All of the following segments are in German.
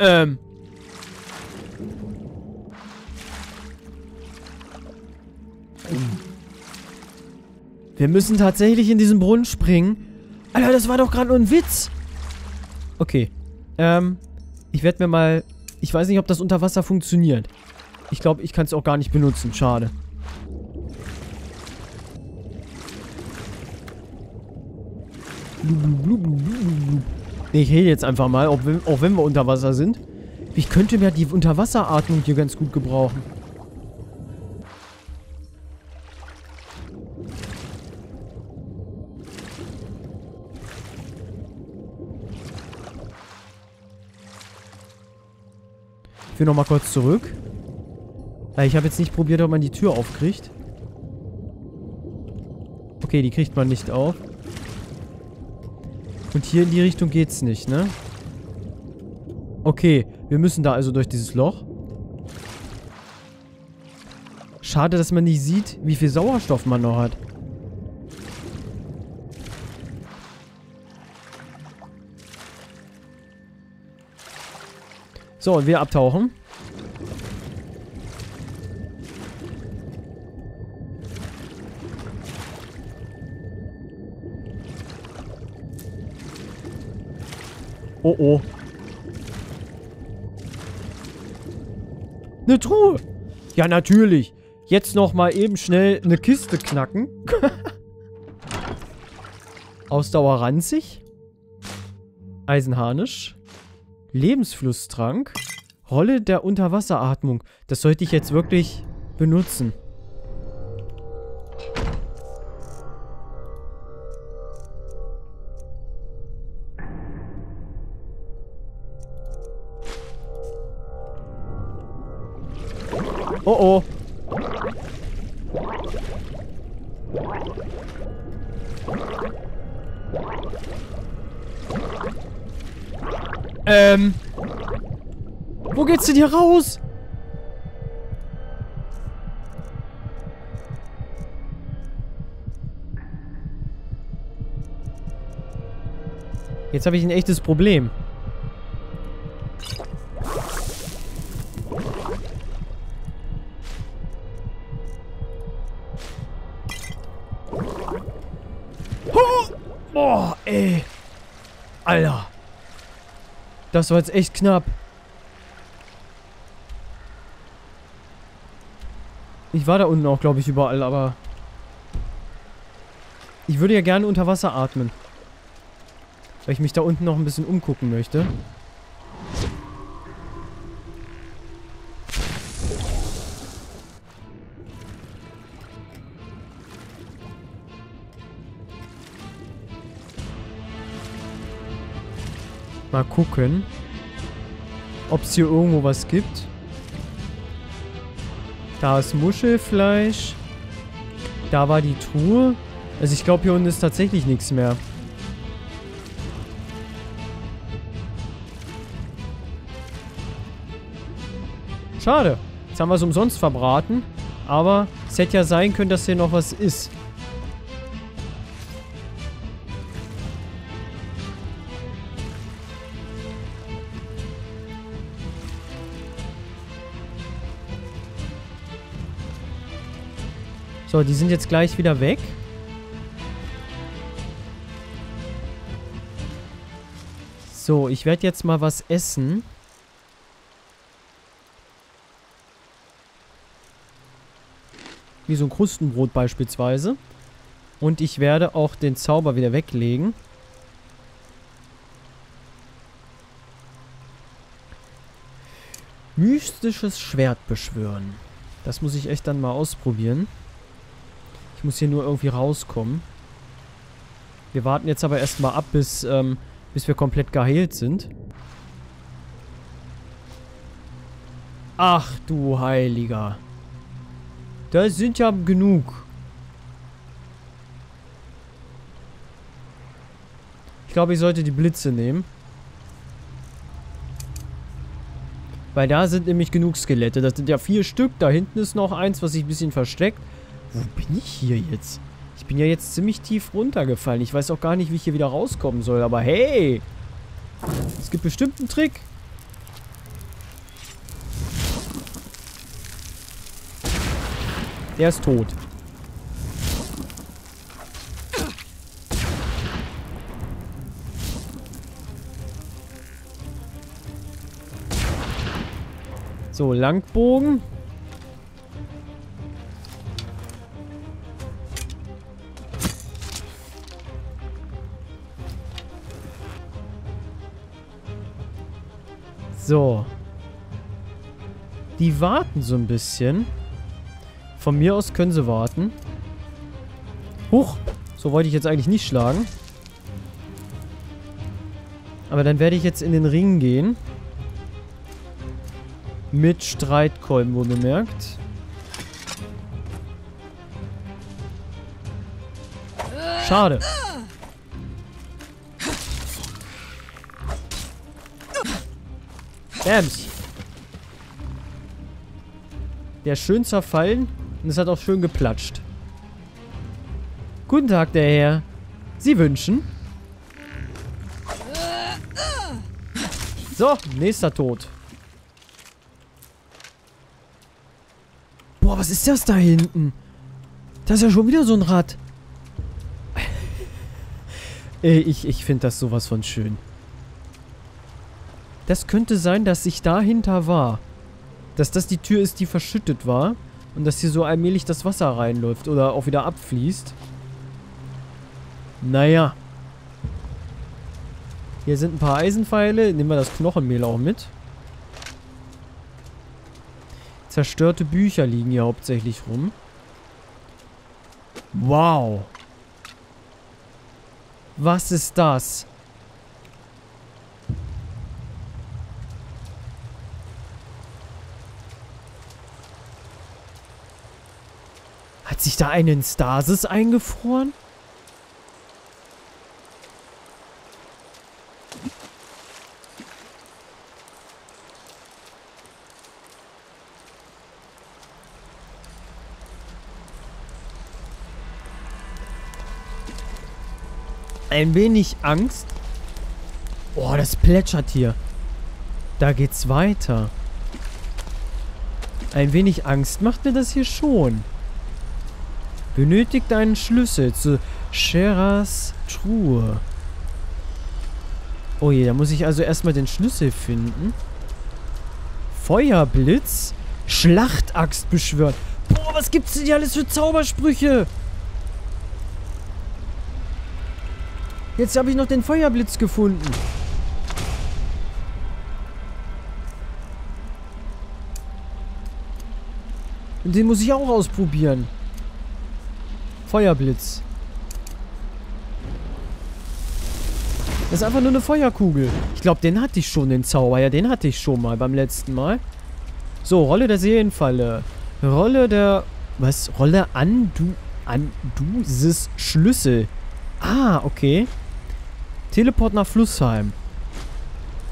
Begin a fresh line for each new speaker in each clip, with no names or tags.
Ähm. Wir müssen tatsächlich in diesen Brunnen springen. Alter, das war doch gerade nur ein Witz. Okay. Ähm, ich werde mir mal... Ich weiß nicht, ob das unter Wasser funktioniert. Ich glaube, ich kann es auch gar nicht benutzen. Schade. Nee, ich rede jetzt einfach mal, auch wenn, auch wenn wir unter Wasser sind. Ich könnte mir die Unterwasseratmung hier ganz gut gebrauchen. Ich will nochmal kurz zurück. Ich habe jetzt nicht probiert, ob man die Tür aufkriegt. Okay, die kriegt man nicht auf. Und hier in die Richtung geht's nicht, ne? Okay, wir müssen da also durch dieses Loch. Schade, dass man nicht sieht, wie viel Sauerstoff man noch hat. So, und wir abtauchen. Oh oh. Eine Truhe. Ja, natürlich. Jetzt noch mal eben schnell eine Kiste knacken. Ausdauer ranzig. Eisenharnisch. Lebensflusstrank. Rolle der Unterwasseratmung. Das sollte ich jetzt wirklich benutzen. Oh oh. Ähm. Wo geht's denn hier raus? Jetzt habe ich ein echtes Problem. Das war jetzt echt knapp. Ich war da unten auch, glaube ich, überall, aber... Ich würde ja gerne unter Wasser atmen. Weil ich mich da unten noch ein bisschen umgucken möchte. Mal gucken, ob es hier irgendwo was gibt. Da ist Muschelfleisch. Da war die Truhe. Also ich glaube, hier unten ist tatsächlich nichts mehr. Schade. Jetzt haben wir es umsonst verbraten. Aber es hätte ja sein können, dass hier noch was ist. So, die sind jetzt gleich wieder weg. So, ich werde jetzt mal was essen. Wie so ein Krustenbrot beispielsweise. Und ich werde auch den Zauber wieder weglegen. Mystisches Schwert beschwören. Das muss ich echt dann mal ausprobieren. Ich muss hier nur irgendwie rauskommen. Wir warten jetzt aber erstmal ab, bis, ähm, bis wir komplett geheilt sind. Ach du Heiliger. Da sind ja genug. Ich glaube, ich sollte die Blitze nehmen. Weil da sind nämlich genug Skelette. Das sind ja vier Stück. Da hinten ist noch eins, was sich ein bisschen versteckt. Wo bin ich hier jetzt? Ich bin ja jetzt ziemlich tief runtergefallen. Ich weiß auch gar nicht, wie ich hier wieder rauskommen soll. Aber hey! Es gibt bestimmt einen Trick. Der ist tot. So, Langbogen. So. Die warten so ein bisschen. Von mir aus können sie warten. Huch! So wollte ich jetzt eigentlich nicht schlagen. Aber dann werde ich jetzt in den Ring gehen. Mit Streitkolben, wo bemerkt. Schade. Bams. Der ist schön zerfallen und es hat auch schön geplatscht. Guten Tag, der Herr. Sie wünschen? So, nächster Tod. Boah, was ist das da hinten? Das ist ja schon wieder so ein Rad. Ich, ich finde das sowas von schön. Das könnte sein, dass sich dahinter war. Dass das die Tür ist, die verschüttet war. Und dass hier so allmählich das Wasser reinläuft oder auch wieder abfließt. Naja. Hier sind ein paar Eisenpfeile. Nehmen wir das Knochenmehl auch mit. Zerstörte Bücher liegen hier hauptsächlich rum. Wow. Was ist das? Hat sich da einen Stasis eingefroren? Ein wenig Angst. Boah, das plätschert hier. Da geht's weiter. Ein wenig Angst macht mir das hier schon. Benötigt einen Schlüssel zu Sheras Truhe. Oh je, da muss ich also erstmal den Schlüssel finden. Feuerblitz? Schlachtaxt beschwört. Boah, was gibt's denn hier alles für Zaubersprüche? Jetzt habe ich noch den Feuerblitz gefunden. Und den muss ich auch ausprobieren. Feuerblitz. Das ist einfach nur eine Feuerkugel. Ich glaube, den hatte ich schon, den Zauber. Ja, den hatte ich schon mal beim letzten Mal. So, Rolle der Seelenfalle. Rolle der... Was? Rolle an du... An du... Schlüssel. Ah, okay. Teleport nach Flussheim.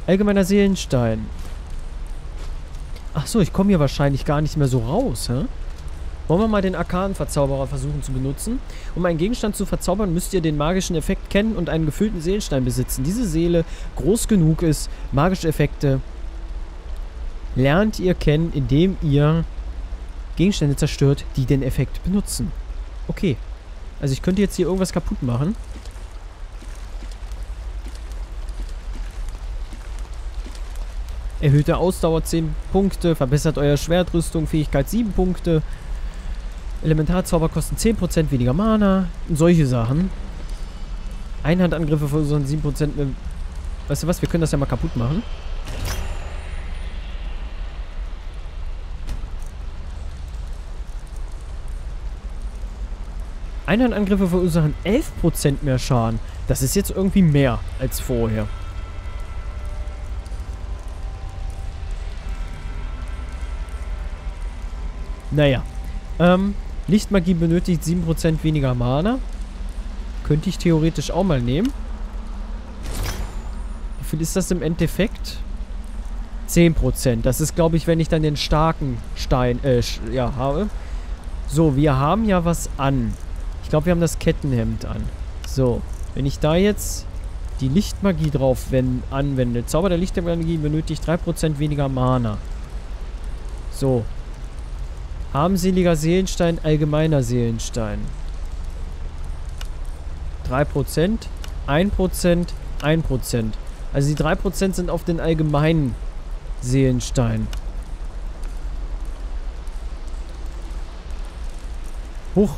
Allgemeiner Seelenstein. Ach so, ich komme hier wahrscheinlich gar nicht mehr so raus, hä? Wollen wir mal den Arkanenverzauberer versuchen zu benutzen? Um einen Gegenstand zu verzaubern, müsst ihr den magischen Effekt kennen und einen gefüllten Seelenstein besitzen. Diese Seele groß genug ist, magische Effekte lernt ihr kennen, indem ihr Gegenstände zerstört, die den Effekt benutzen. Okay. Also ich könnte jetzt hier irgendwas kaputt machen. Erhöhte Ausdauer 10 Punkte, verbessert eure Schwertrüstung, Fähigkeit 7 Punkte. Elementarzauber kosten 10% weniger Mana. Und solche Sachen. Einhandangriffe verursachen 7% mehr. Weißt du was? Wir können das ja mal kaputt machen. Einhandangriffe verursachen 11% mehr Schaden. Das ist jetzt irgendwie mehr als vorher. Naja. Ähm, Lichtmagie benötigt 7% weniger Mana. Könnte ich theoretisch auch mal nehmen. Wie viel ist das im Endeffekt? 10%. Das ist, glaube ich, wenn ich dann den starken Stein, äh, ja, habe. So, wir haben ja was an. Ich glaube, wir haben das Kettenhemd an. So, wenn ich da jetzt die Lichtmagie drauf wenn, anwende. Zauber der Lichtmagie benötigt 3% weniger Mana. So, Armseliger Seelenstein, allgemeiner Seelenstein. 3%, 1%, 1%. Also die 3% sind auf den allgemeinen Seelenstein. Huch.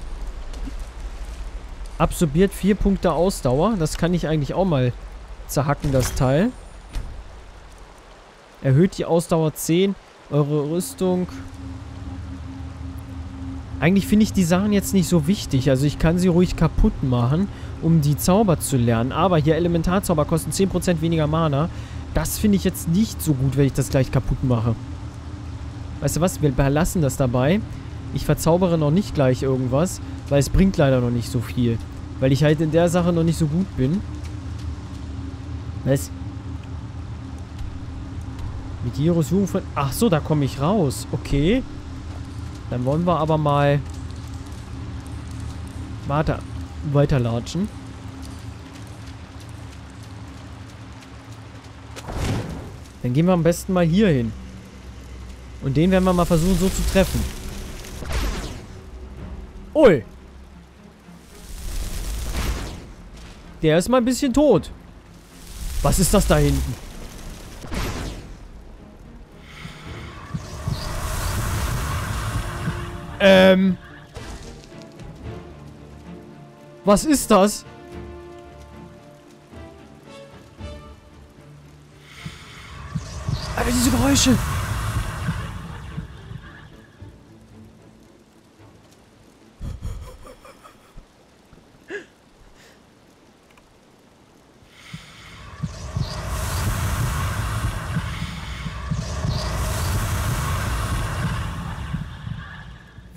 Absorbiert 4 Punkte Ausdauer. Das kann ich eigentlich auch mal zerhacken, das Teil. Erhöht die Ausdauer 10. Eure Rüstung. Eigentlich finde ich die Sachen jetzt nicht so wichtig. Also ich kann sie ruhig kaputt machen, um die Zauber zu lernen. Aber hier Elementarzauber kosten 10% weniger Mana. Das finde ich jetzt nicht so gut, wenn ich das gleich kaputt mache. Weißt du was? Wir belassen das dabei. Ich verzaubere noch nicht gleich irgendwas, weil es bringt leider noch nicht so viel. Weil ich halt in der Sache noch nicht so gut bin. Was? Mit Jiros Jugend von... Ach so, da komme ich raus. Okay. Dann wollen wir aber mal... Warte. Weiterlatschen. Dann gehen wir am besten mal hier hin. Und den werden wir mal versuchen so zu treffen. Ui. Der ist mal ein bisschen tot. Was ist das da hinten? Ähm. Was ist das? Alter, diese Geräusche.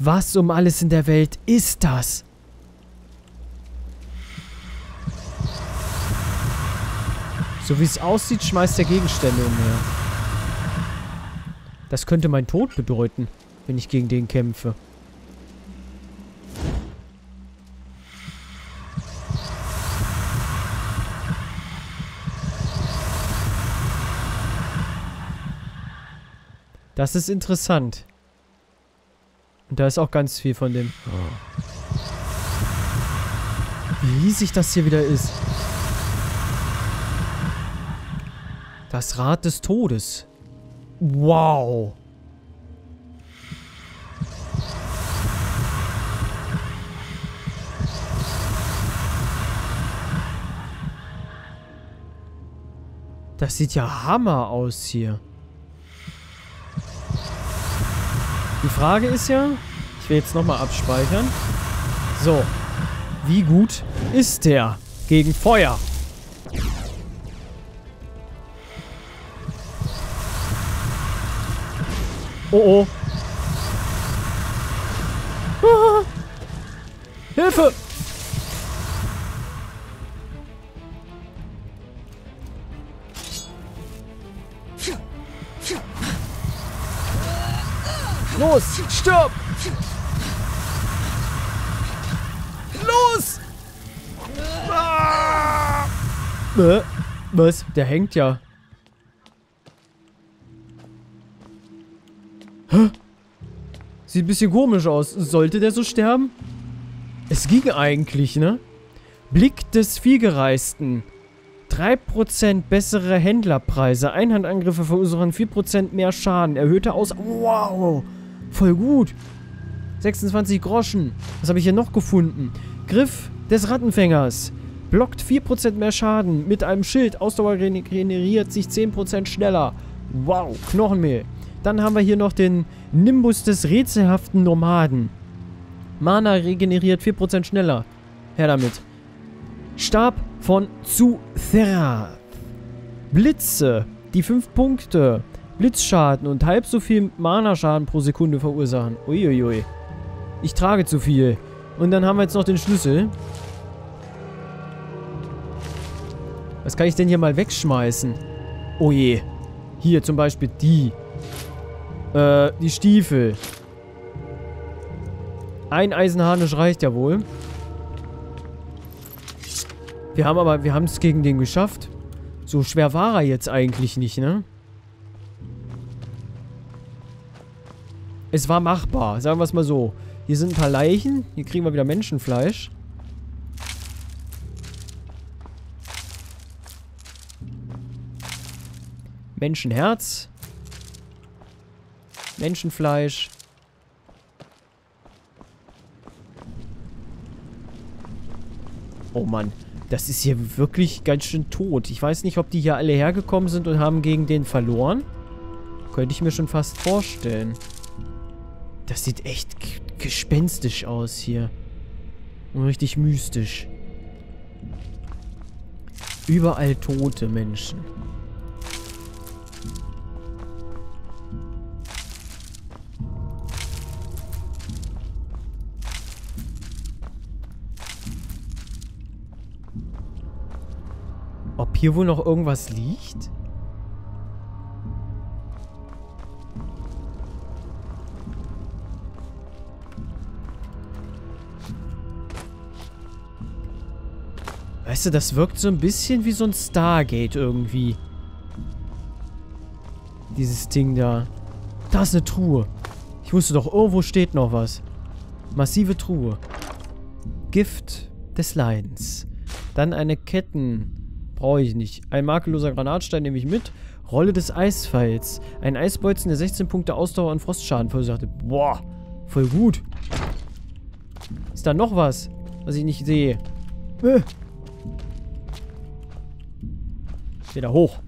Was um alles in der Welt ist das? So wie es aussieht, schmeißt er Gegenstände umher. Das könnte mein Tod bedeuten, wenn ich gegen den kämpfe. Das ist interessant. Da ist auch ganz viel von dem. Wie riesig das hier wieder ist. Das Rad des Todes. Wow. Das sieht ja Hammer aus hier. Die Frage ist ja, ich will jetzt nochmal abspeichern. So, wie gut ist der gegen Feuer? Oh oh. Ah. Hilfe! Äh, was? Der hängt ja. Hä? Sieht ein bisschen komisch aus. Sollte der so sterben? Es ging eigentlich, ne? Blick des Vielgereisten. 3% bessere Händlerpreise. Einhandangriffe verursachen 4% mehr Schaden. Erhöhte Aus... Wow! Voll gut. 26 Groschen. Was habe ich hier noch gefunden? Griff des Rattenfängers. Blockt 4% mehr Schaden. Mit einem Schild. Ausdauer generiert sich 10% schneller. Wow, Knochenmehl. Dann haben wir hier noch den Nimbus des rätselhaften Nomaden. Mana regeneriert 4% schneller. Her damit. Stab von Zuthera. Blitze. Die 5 Punkte. Blitzschaden und halb so viel Mana-Schaden pro Sekunde verursachen. Uiuiui. Ich trage zu viel. Und dann haben wir jetzt noch den Schlüssel. Was kann ich denn hier mal wegschmeißen? Oh je. Hier zum Beispiel die. Äh, die Stiefel. Ein Eisenharnisch reicht ja wohl. Wir haben aber, wir haben es gegen den geschafft. So schwer war er jetzt eigentlich nicht, ne? Es war machbar, sagen wir es mal so. Hier sind ein paar Leichen. Hier kriegen wir wieder Menschenfleisch. Menschenherz. Menschenfleisch. Oh Mann, das ist hier wirklich ganz schön tot. Ich weiß nicht, ob die hier alle hergekommen sind und haben gegen den verloren. Könnte ich mir schon fast vorstellen. Das sieht echt gespenstisch aus hier. Und richtig mystisch. Überall tote Menschen. Hier wohl noch irgendwas liegt? Weißt du, das wirkt so ein bisschen wie so ein Stargate irgendwie. Dieses Ding da. Da ist eine Truhe. Ich wusste doch, irgendwo steht noch was. Massive Truhe. Gift des Leidens. Dann eine Ketten... Brauche ich nicht. Ein makelloser Granatstein nehme ich mit. Rolle des Eisfalls. Ein Eisbolzen, der 16 Punkte Ausdauer und Frostschaden verursachte. Boah, voll gut. Ist da noch was, was ich nicht sehe? Äh. Wieder hoch.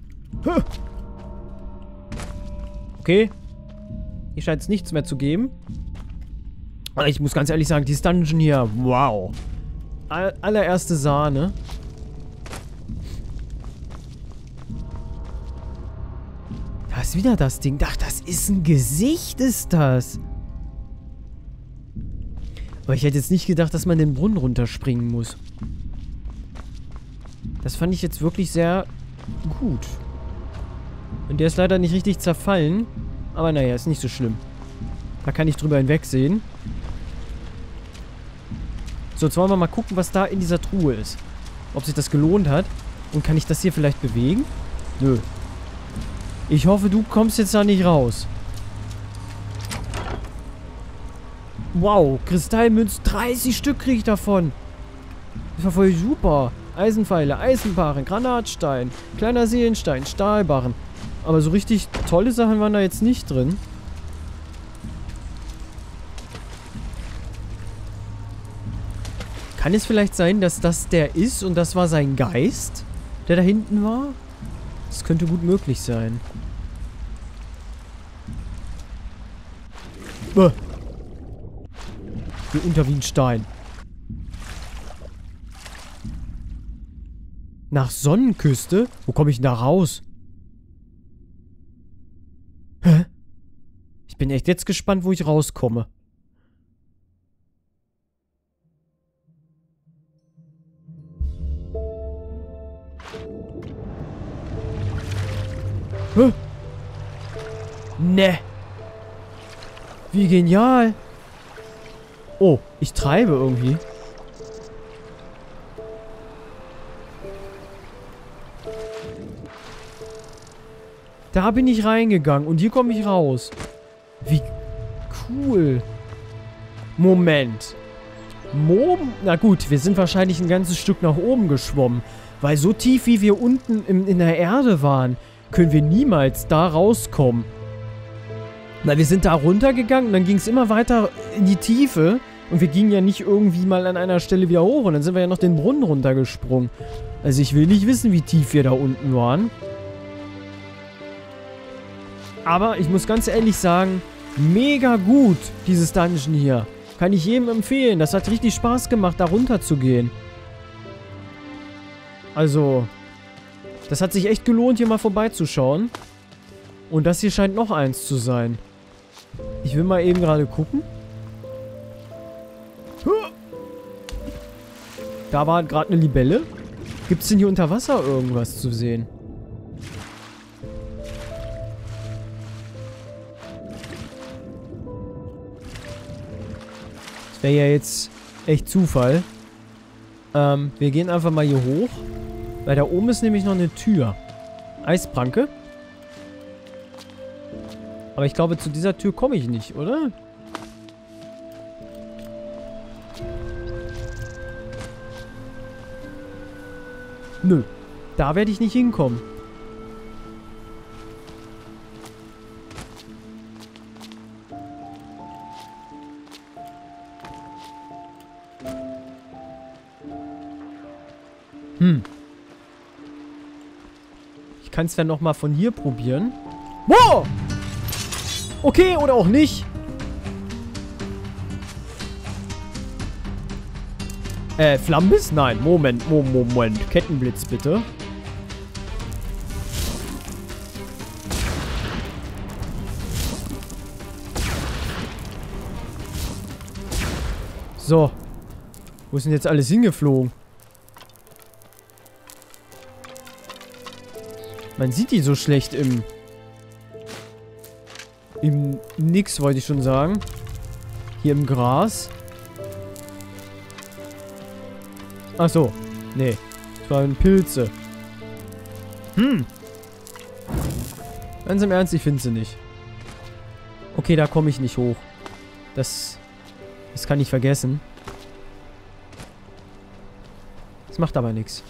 Okay. Hier scheint es nichts mehr zu geben. Aber ich muss ganz ehrlich sagen, dieses Dungeon hier, wow. All allererste Sahne. Wieder das Ding. Ach, das ist ein Gesicht, ist das. Aber ich hätte jetzt nicht gedacht, dass man den Brunnen runterspringen muss. Das fand ich jetzt wirklich sehr gut. Und der ist leider nicht richtig zerfallen. Aber naja, ist nicht so schlimm. Da kann ich drüber hinwegsehen. So, jetzt wollen wir mal gucken, was da in dieser Truhe ist. Ob sich das gelohnt hat. Und kann ich das hier vielleicht bewegen? Nö. Ich hoffe, du kommst jetzt da nicht raus. Wow, Kristallmünz. 30 Stück kriege ich davon. Das war voll super. Eisenpfeile, Eisenbarren, Granatstein, kleiner Seelenstein, Stahlbarren. Aber so richtig tolle Sachen waren da jetzt nicht drin. Kann es vielleicht sein, dass das der ist und das war sein Geist, der da hinten war? Das könnte gut möglich sein. Äh. Hier unter wie ein Stein. Nach Sonnenküste? Wo komme ich denn da raus? Hä? Ich bin echt jetzt gespannt, wo ich rauskomme. Hä? Ne. Wie genial. Oh, ich treibe irgendwie. Da bin ich reingegangen und hier komme ich raus. Wie cool. Moment. Mo Na gut, wir sind wahrscheinlich ein ganzes Stück nach oben geschwommen. Weil so tief, wie wir unten im, in der Erde waren, können wir niemals da rauskommen. Na, wir sind da runtergegangen und dann ging es immer weiter in die Tiefe. Und wir gingen ja nicht irgendwie mal an einer Stelle wieder hoch. Und dann sind wir ja noch den Brunnen runtergesprungen. Also ich will nicht wissen, wie tief wir da unten waren. Aber ich muss ganz ehrlich sagen, mega gut, dieses Dungeon hier. Kann ich jedem empfehlen. Das hat richtig Spaß gemacht, da runter zu gehen. Also, das hat sich echt gelohnt, hier mal vorbeizuschauen. Und das hier scheint noch eins zu sein. Ich will mal eben gerade gucken. Da war gerade eine Libelle. Gibt es denn hier unter Wasser irgendwas zu sehen? Das wäre ja jetzt echt Zufall. Ähm, wir gehen einfach mal hier hoch. Weil da oben ist nämlich noch eine Tür. Eispranke. Aber ich glaube, zu dieser Tür komme ich nicht, oder? Nö. Da werde ich nicht hinkommen. Kann es dann nochmal von hier probieren. Wow! Okay, oder auch nicht. Äh, Flammenbiss? Nein, Moment, Moment, Moment. Kettenblitz, bitte. So. Wo ist denn jetzt alles hingeflogen? Man sieht die so schlecht im... Im Nix, wollte ich schon sagen. Hier im Gras. Ach so. Nee. Das waren Pilze. Hm. Ganz im Ernst, ich finde sie nicht. Okay, da komme ich nicht hoch. Das... Das kann ich vergessen. Das macht aber nichts.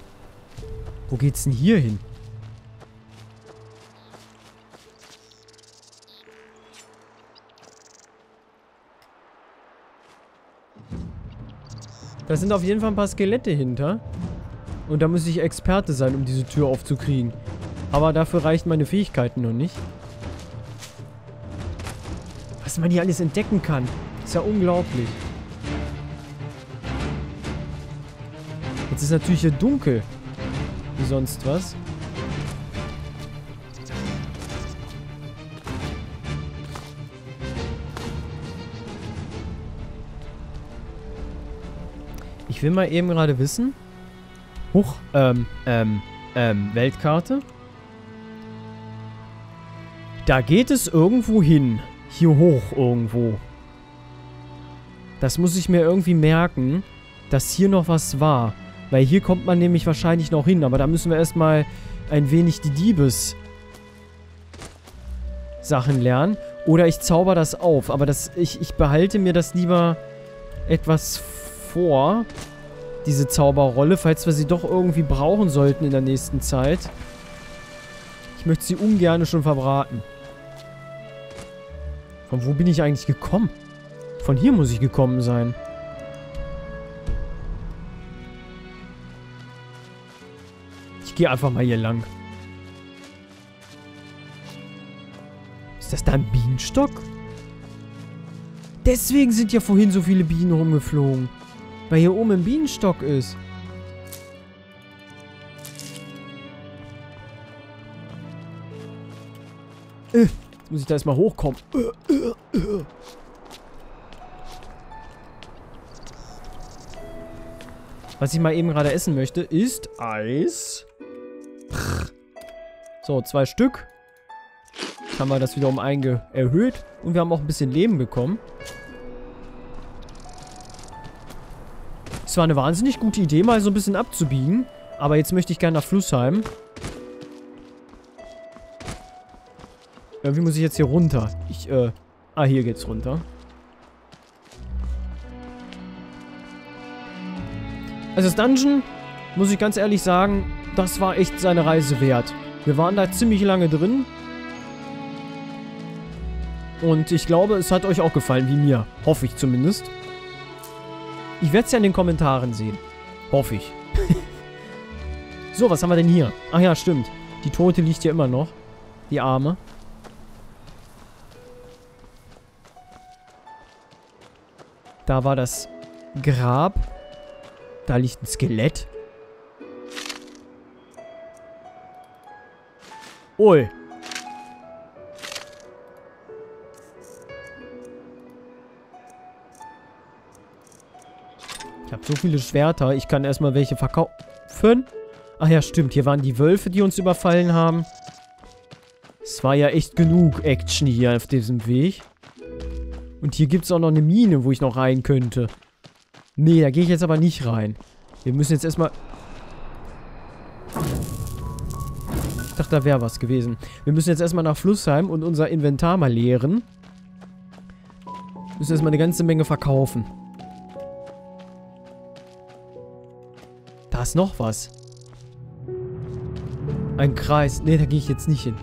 Wo geht's denn hier hin? Da sind auf jeden Fall ein paar Skelette hinter. Und da muss ich Experte sein, um diese Tür aufzukriegen. Aber dafür reichen meine Fähigkeiten noch nicht. Was man hier alles entdecken kann. Ist ja unglaublich. Jetzt ist natürlich hier dunkel. Wie sonst was. Will mal eben gerade wissen. Huch, ähm, ähm, ähm, Weltkarte. Da geht es irgendwo hin. Hier hoch irgendwo. Das muss ich mir irgendwie merken, dass hier noch was war. Weil hier kommt man nämlich wahrscheinlich noch hin. Aber da müssen wir erstmal ein wenig die Diebes Sachen lernen. Oder ich zauber das auf. Aber das, ich, ich behalte mir das lieber etwas vor, diese Zauberrolle, falls wir sie doch irgendwie brauchen sollten in der nächsten Zeit. Ich möchte sie ungern schon verbraten. Von wo bin ich eigentlich gekommen? Von hier muss ich gekommen sein. Ich gehe einfach mal hier lang. Ist das da ein Bienenstock? Deswegen sind ja vorhin so viele Bienen rumgeflogen. Weil hier oben ein Bienenstock ist. Äh, jetzt muss ich da erstmal hochkommen. Äh, äh, Was ich mal eben gerade essen möchte, ist Eis. So, zwei Stück. Jetzt haben wir das wieder um einen erhöht. Und wir haben auch ein bisschen Leben bekommen. Es war eine wahnsinnig gute Idee, mal so ein bisschen abzubiegen. Aber jetzt möchte ich gerne nach Flussheim. Irgendwie muss ich jetzt hier runter. Ich, äh... Ah, hier geht's runter. Also das Dungeon, muss ich ganz ehrlich sagen, das war echt seine Reise wert. Wir waren da ziemlich lange drin. Und ich glaube, es hat euch auch gefallen, wie mir. Hoffe ich zumindest. Ich werde es ja in den Kommentaren sehen. Hoffe ich. so, was haben wir denn hier? Ach ja, stimmt. Die Tote liegt hier immer noch. Die Arme. Da war das Grab. Da liegt ein Skelett. Ui. So viele Schwerter. Ich kann erstmal welche verkaufen. Ach ja, stimmt. Hier waren die Wölfe, die uns überfallen haben. Es war ja echt genug Action hier auf diesem Weg. Und hier gibt es auch noch eine Mine, wo ich noch rein könnte. Nee, da gehe ich jetzt aber nicht rein. Wir müssen jetzt erstmal... Ich dachte, da wäre was gewesen. Wir müssen jetzt erstmal nach Flussheim und unser Inventar mal leeren. Wir müssen erstmal eine ganze Menge verkaufen. Ist noch was. Ein Kreis. Ne, da gehe ich jetzt nicht hin.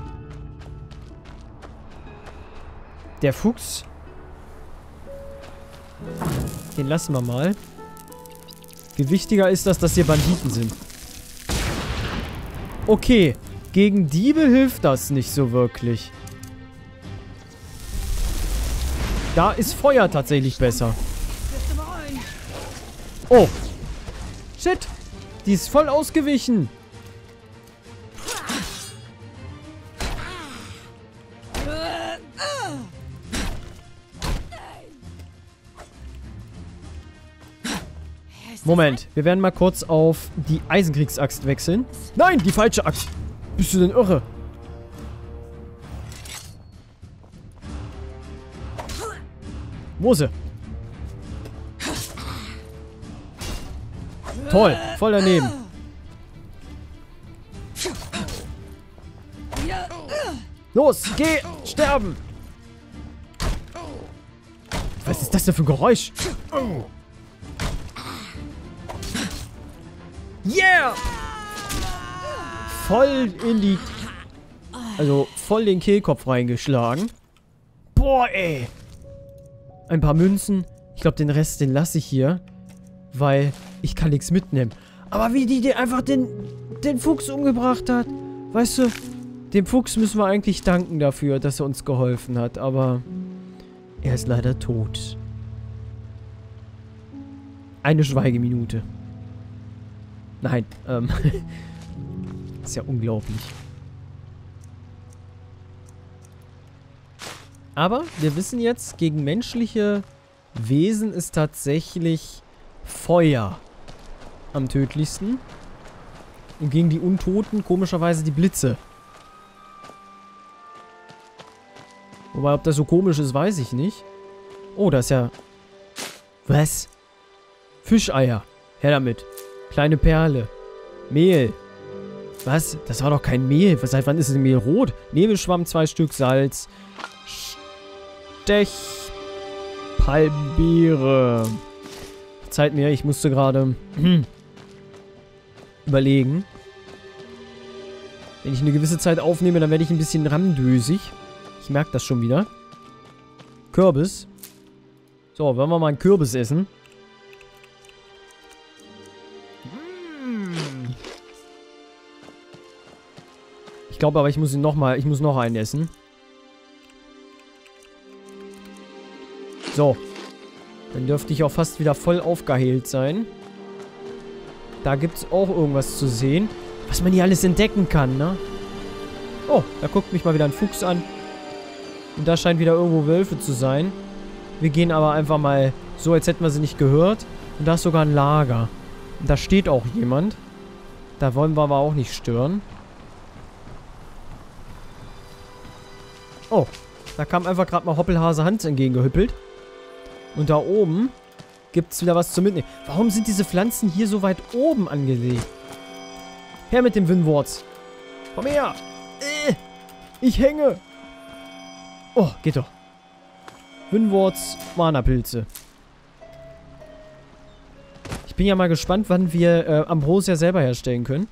Der Fuchs. Den lassen wir mal. Gewichtiger ist das, dass hier Banditen sind. Okay. Gegen Diebe hilft das nicht so wirklich. Da ist Feuer tatsächlich besser. Oh. Shit. Die ist voll ausgewichen. Moment, wir werden mal kurz auf die Eisenkriegsaxt wechseln. Nein, die falsche Axt. Bist du denn irre? Mose. Toll, voll daneben. Los, geh, sterben. Was ist das denn für ein Geräusch? Yeah! Voll in die... Also, voll den Kehlkopf reingeschlagen. Boah, ey. Ein paar Münzen. Ich glaube, den Rest, den lasse ich hier. Weil ich kann nichts mitnehmen. Aber wie die, die einfach den, den Fuchs umgebracht hat. Weißt du, dem Fuchs müssen wir eigentlich danken dafür, dass er uns geholfen hat. Aber er ist leider tot. Eine Schweigeminute. Nein, ähm. ist ja unglaublich. Aber wir wissen jetzt, gegen menschliche Wesen ist tatsächlich Feuer am tödlichsten. Und gegen die Untoten komischerweise die Blitze. Wobei, ob das so komisch ist, weiß ich nicht. Oh, da ist ja... Was? Fischeier. Her damit. Kleine Perle. Mehl. Was? Das war doch kein Mehl. Seit wann ist das Mehl rot? Nebelschwamm, zwei Stück Salz. Stechpalmbeere. Zeit mir, ich musste gerade überlegen. Wenn ich eine gewisse Zeit aufnehme, dann werde ich ein bisschen ramdösig. Ich merke das schon wieder. Kürbis. So, wollen wir mal einen Kürbis essen? Ich glaube aber, ich muss ihn noch mal, ich muss noch einen essen. So. Dann dürfte ich auch fast wieder voll aufgeheilt sein. Da gibt es auch irgendwas zu sehen. Was man hier alles entdecken kann, ne? Oh, da guckt mich mal wieder ein Fuchs an. Und da scheint wieder irgendwo Wölfe zu sein. Wir gehen aber einfach mal so, als hätten wir sie nicht gehört. Und da ist sogar ein Lager. Und da steht auch jemand. Da wollen wir aber auch nicht stören. Oh, da kam einfach gerade mal Hoppelhase Hans entgegengehüppelt. Und da oben gibt es wieder was zu mitnehmen. Warum sind diese Pflanzen hier so weit oben angelegt? Her mit dem Winwards. Komm her. Äh, ich hänge. Oh, geht doch. Winwards Mana-Pilze. Ich bin ja mal gespannt, wann wir äh, Ambrosia selber herstellen können.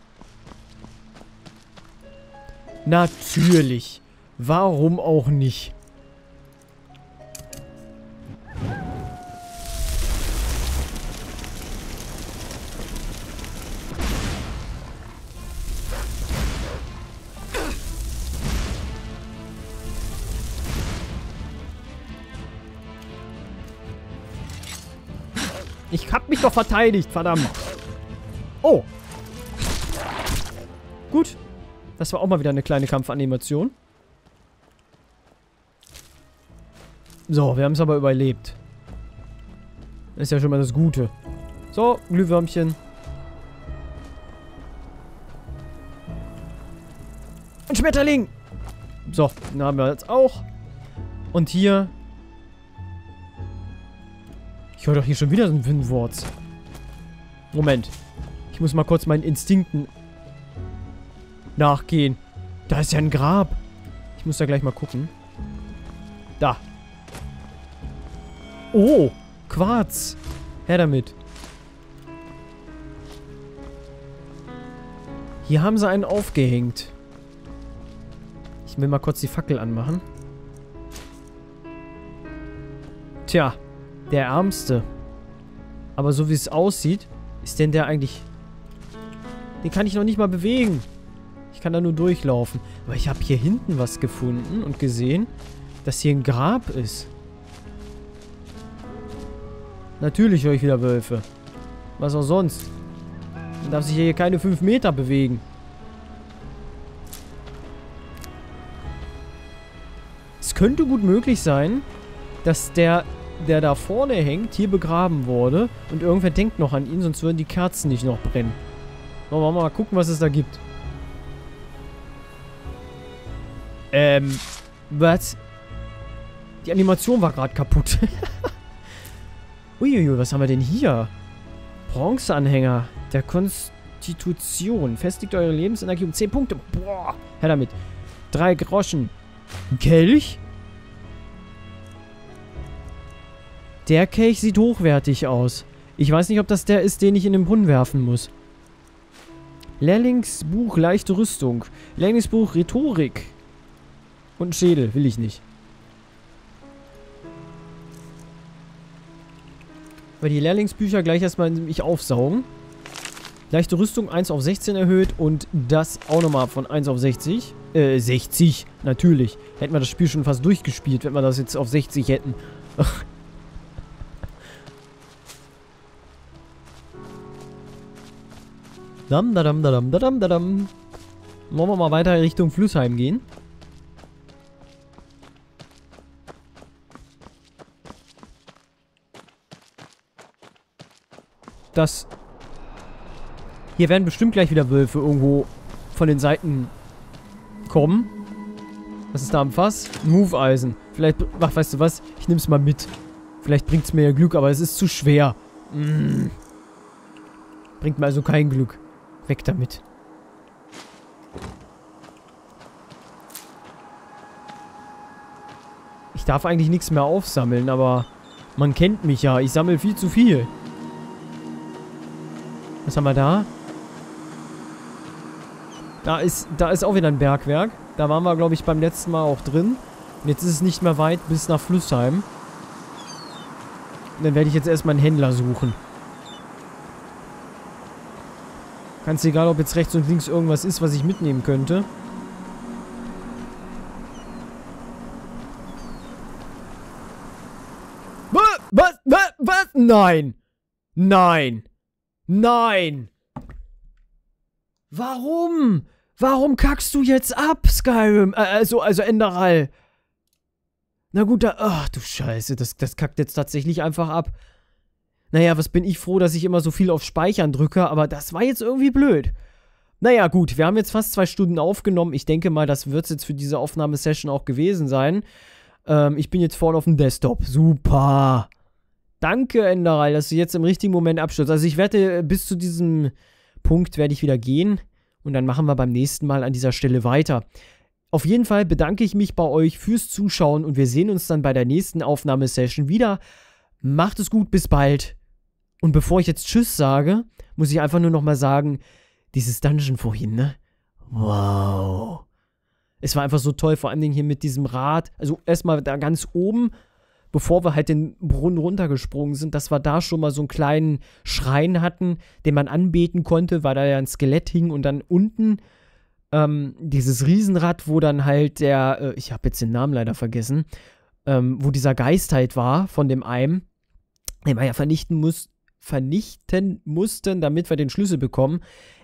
Natürlich. Warum auch nicht? Mich doch verteidigt, verdammt. Oh. Gut. Das war auch mal wieder eine kleine Kampfanimation. So, wir haben es aber überlebt. Das ist ja schon mal das Gute. So, Glühwürmchen. Ein Schmetterling! So, den haben wir jetzt auch. Und hier ich höre doch hier schon wieder so ein Winwort. Moment. Ich muss mal kurz meinen Instinkten nachgehen. Da ist ja ein Grab. Ich muss da gleich mal gucken. Da. Oh, Quarz. Her damit. Hier haben sie einen aufgehängt. Ich will mal kurz die Fackel anmachen. Tja, der Ärmste. Aber so wie es aussieht, ist denn der eigentlich... Den kann ich noch nicht mal bewegen. Ich kann da nur durchlaufen. Aber ich habe hier hinten was gefunden und gesehen, dass hier ein Grab ist. Natürlich höre ich wieder Wölfe. Was auch sonst. Man darf sich hier keine 5 Meter bewegen. Es könnte gut möglich sein, dass der, der da vorne hängt, hier begraben wurde. Und irgendwer denkt noch an ihn, sonst würden die Kerzen nicht noch brennen. Wollen wir mal gucken, was es da gibt. Ähm, was? Die Animation war gerade kaputt. Uiuiui, was haben wir denn hier? Bronzeanhänger der Konstitution. Festigt eure Lebensenergie um 10 Punkte. Boah, her damit. Drei Groschen. Kelch? Der Kelch sieht hochwertig aus. Ich weiß nicht, ob das der ist, den ich in den Brunnen werfen muss. Lehrlingsbuch leichte Rüstung. Lehrlingsbuch Rhetorik. Und Schädel, will ich nicht. Weil die Lehrlingsbücher gleich erstmal mich aufsaugen. Leichte Rüstung 1 auf 16 erhöht und das auch nochmal von 1 auf 60. Äh, 60, natürlich. Hätten wir das Spiel schon fast durchgespielt, wenn wir das jetzt auf 60 hätten. dam, dadam, dadam, dadam, dadam. Wollen wir mal weiter Richtung Flussheim gehen? Das hier werden bestimmt gleich wieder Wölfe irgendwo von den Seiten kommen. Was ist da am Fass? Move-Eisen. Vielleicht, ach, weißt du was? Ich nehme es mal mit. Vielleicht bringt es mir ja Glück, aber es ist zu schwer. Mm. Bringt mir also kein Glück. Weg damit. Ich darf eigentlich nichts mehr aufsammeln, aber man kennt mich ja. Ich sammle viel zu viel. Was haben wir da? Da ist, da ist auch wieder ein Bergwerk. Da waren wir, glaube ich, beim letzten Mal auch drin. Und jetzt ist es nicht mehr weit bis nach Flussheim. Und dann werde ich jetzt erstmal einen Händler suchen. Ganz egal, ob jetzt rechts und links irgendwas ist, was ich mitnehmen könnte. Was? Was? Was? Nein! Nein! Nein! Warum? Warum kackst du jetzt ab, Skyrim? Äh, also, also Enderal. Na gut, da... Ach, du Scheiße, das, das kackt jetzt tatsächlich einfach ab. Naja, was bin ich froh, dass ich immer so viel auf Speichern drücke, aber das war jetzt irgendwie blöd. Naja, gut, wir haben jetzt fast zwei Stunden aufgenommen. Ich denke mal, das wird es jetzt für diese Aufnahmesession auch gewesen sein. Ähm, ich bin jetzt vorne auf dem Desktop. Super. Danke, Enderal, dass du jetzt im richtigen Moment abstürzt. Also ich werde bis zu diesem Punkt werde ich wieder gehen und dann machen wir beim nächsten Mal an dieser Stelle weiter. Auf jeden Fall bedanke ich mich bei euch fürs Zuschauen und wir sehen uns dann bei der nächsten Aufnahmesession wieder. Macht es gut, bis bald. Und bevor ich jetzt Tschüss sage, muss ich einfach nur nochmal sagen, dieses Dungeon vorhin, ne? Wow. Es war einfach so toll, vor allen Dingen hier mit diesem Rad. Also erstmal da ganz oben bevor wir halt den Brunnen runtergesprungen sind, dass wir da schon mal so einen kleinen Schrein hatten, den man anbeten konnte, weil da ja ein Skelett hing und dann unten ähm, dieses Riesenrad, wo dann halt der, äh, ich habe jetzt den Namen leider vergessen, ähm, wo dieser Geist halt war von dem Eim, den wir ja vernichten, muss, vernichten mussten, damit wir den Schlüssel bekommen.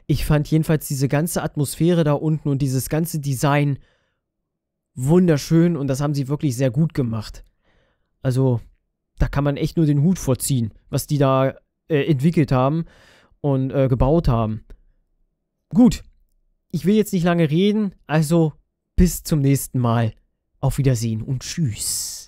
Ich fand jedenfalls diese ganze Atmosphäre da unten und dieses ganze Design wunderschön und das haben sie wirklich sehr gut gemacht. Also, da kann man echt nur den Hut vorziehen, was die da äh, entwickelt haben und äh, gebaut haben. Gut, ich will jetzt nicht lange reden, also bis zum nächsten Mal. Auf Wiedersehen und tschüss.